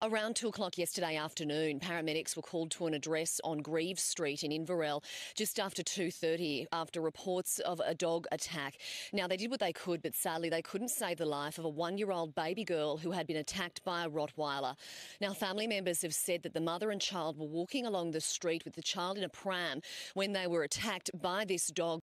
Around two o'clock yesterday afternoon, paramedics were called to an address on Greaves Street in Inverell just after 2.30 after reports of a dog attack. Now, they did what they could, but sadly they couldn't save the life of a one-year-old baby girl who had been attacked by a Rottweiler. Now, family members have said that the mother and child were walking along the street with the child in a pram when they were attacked by this dog.